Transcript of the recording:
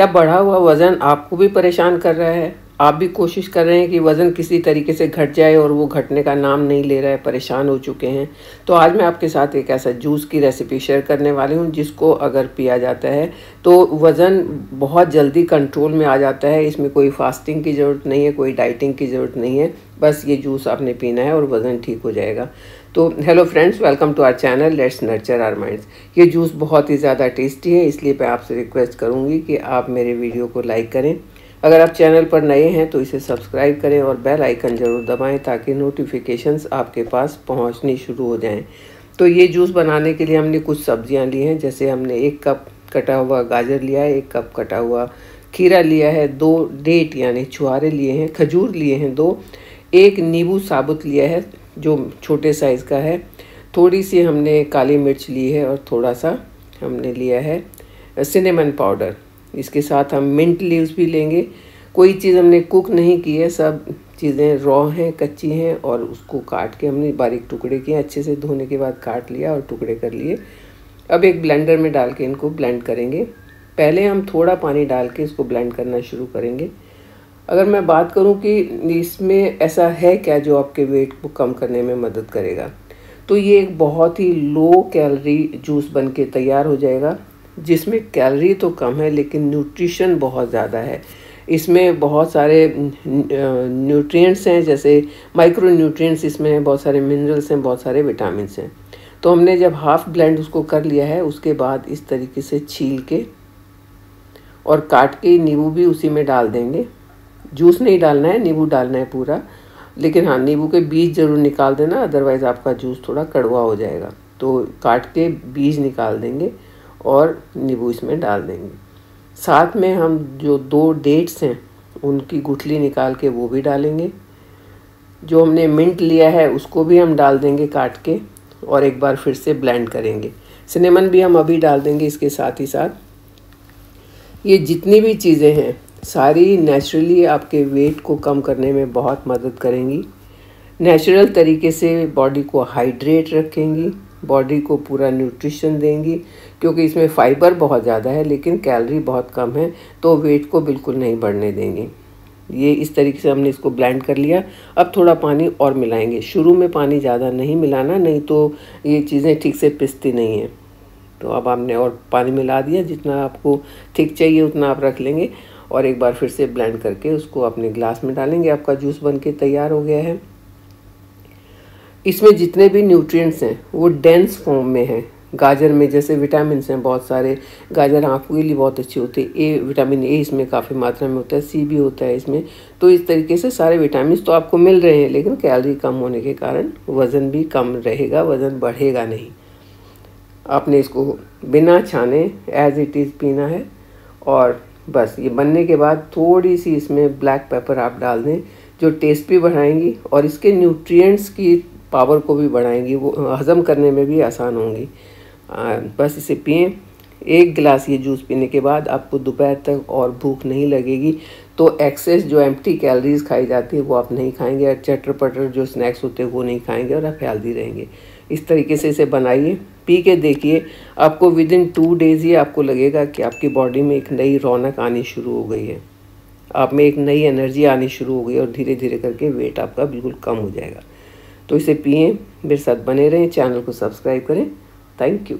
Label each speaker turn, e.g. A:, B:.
A: क्या बढ़ा हुआ वज़न आपको भी परेशान कर रहा है? आप भी कोशिश कर रहे हैं कि वज़न किसी तरीके से घट जाए और वो घटने का नाम नहीं ले रहा है, परेशान हो चुके हैं। तो आज मैं आपके साथ एक ऐसा जूस की रेसिपी शेयर करने वाली हूँ, जिसको अगर पिया जाता है तो वज़न बहुत जल्दी कंट्रोल में आ जाता है। इसमें कोई फास्टिंग की ज़रूरत नहीं है, कोई डाइटिंग की ज़रूरत नहीं है। बस ये जूस आपने पीना है और वज़न ठीक हो जाएगा। तो hello friends welcome to our channel let's nurture our minds ये जूस बहुत ही ज़्यादा टेस्टी है, इसलिए मैं आपसे रिक्वेस्ट करूँगी कि आप मेरे वीडियो को लाइक करें। अगर आप चैनल पर नए हैं तो इसे सब्सक्राइब करें और बेल आइकन ज़रूर दबाएँ ताकि नोटिफिकेशंस आपके पास पहुंचनी शुरू हो जाएँ। तो ये जूस बनाने के लिए हमने कुछ सब्ज़ियाँ ली हैं, जैसे हमने एक कप कटा हुआ गाजर लिया है, एक कप कटा हुआ खीरा लिया है, दो डेट यानी छुहारे लिए हैं, खजूर लिए हैं दो, एक नींबू साबुत लिया है, जो छोटे साइज़ का है। थोड़ी सी हमने काली मिर्च ली है और थोड़ा सा हमने लिया है सिनेमन पाउडर इसके साथ हम मिंट लीव्स भी लेंगे। कोई चीज़ हमने कुक नहीं की है, सब चीज़ें रॉ हैं, कच्ची हैं और उसको काट के हमने बारीक टुकड़े किए, अच्छे से धोने के बाद काट लिया और टुकड़े कर लिए। अब एक ब्लेंडर में डाल के इनको ब्लेंड करेंगे। पहले हम थोड़ा पानी डाल के इसको ब्लेंड करना शुरू करेंगे। अगर मैं बात करूँ कि इसमें ऐसा है क्या जो आपके वेट को कम करने में मदद करेगा? तो ये एक बहुत ही लो कैलोरी जूस बन के तैयार हो जाएगा। जिसमें कैलोरी तो कम है, लेकिन न्यूट्रिशन बहुत ज़्यादा है। इसमें बहुत सारे न्यूट्रिएंट्स हैं, जैसे माइक्रो न्यूट्रिएंट्स इसमें हैं, बहुत सारे मिनरल्स हैं, बहुत सारे विटामिन हैं। तो हमने जब हाफ़ ब्लेंड उसको कर लिया है, उसके बाद इस तरीके से छील के और काट के नींबू भी उसी में डाल देंगे। जूस नहीं डालना है, नींबू डालना है पूरा। लेकिन हाँ नींबू के बीज ज़रूर निकाल देना अदरवाइज़ आपका जूस थोड़ा कड़वा हो जाएगा। तो काट के बीज निकाल देंगे। और नींबू इसमें डाल देंगे। साथ में हम जो दो डेट्स हैं, उनकी गुठली निकाल के वो भी डालेंगे। जो हमने मिंट लिया है, उसको भी हम डाल देंगे काट के और एक बार फिर से ब्लेंड करेंगे। सिनेमन भी हम अभी डाल देंगे इसके साथ ही साथ। ये जितनी भी चीज़ें हैं, सारी नेचुरली आपके वेट को कम करने में बहुत मदद करेंगी। नेचुरल तरीके से बॉडी को हाइड्रेट रखेंगी। बॉडी को पूरा न्यूट्रिशन देंगी, क्योंकि इसमें फ़ाइबर बहुत ज़्यादा है, लेकिन कैलोरी बहुत कम है तो वेट को बिल्कुल नहीं बढ़ने देंगे। ये इस तरीके से हमने इसको ब्लेंड कर लिया। अब थोड़ा पानी और मिलाएँगे। शुरू में पानी ज़्यादा नहीं मिलाना, नहीं तो ये चीज़ें ठीक से पिसती नहीं हैं। तो अब हमने और पानी मिला दिया। जितना आपको थिक चाहिए उतना आप रख लेंगे और एक बार फिर से ब्लेंड करके उसको अपने ग्लास में डालेंगे। आपका जूस बन के तैयार हो गया है। इसमें जितने भी न्यूट्रिएंट्स हैं, वो डेंस फॉर्म में हैं। गाजर में जैसे विटामिन हैं बहुत सारे। गाजर आँखों के लिए बहुत अच्छी होती है। ए विटामिन ए इसमें काफ़ी मात्रा में होता है सी भी होता है इसमें। तो इस तरीके से सारे विटामिन तो आपको मिल रहे हैं, लेकिन कैलोरी कम होने के कारण वज़न भी कम रहेगा, वज़न बढ़ेगा नहीं। आपने इसको बिना छाने एज इट इज़ पीना है। और बस, ये बनने के बाद थोड़ी सी इसमें ब्लैक पेपर आप डाल दें, जो टेस्ट भी बढ़ाएँगी और इसके न्यूट्रिएंट्स की पावर को भी बढ़ाएँगी, वो, हज़म करने में भी आसान होंगी। बस इसे पिए। एक गिलास ये जूस पीने के बाद आपको दोपहर तक और भूख नहीं लगेगी। तो एक्सेस जो एम्प्टी कैलोरीज खाई जाती है, वो आप नहीं खाएँगे और चटर पटर जो स्नैक्स होते हैं, वो नहीं खाएँगे और आप हेल्दी रहेंगे। इस तरीके से इसे बनाइए, पी के देखिए। आपको विद इन टू डेज़ ही आपको लगेगा कि आपकी बॉडी में एक नई रौनक आनी शुरू हो गई है। आप में एक नई एनर्जी आनी शुरू हो गई और धीरे धीरे करके वेट आपका बिल्कुल कम हो जाएगा। तो इसे पिए मेरे साथ बने रहें चैनल को सब्सक्राइब करें। Thank you.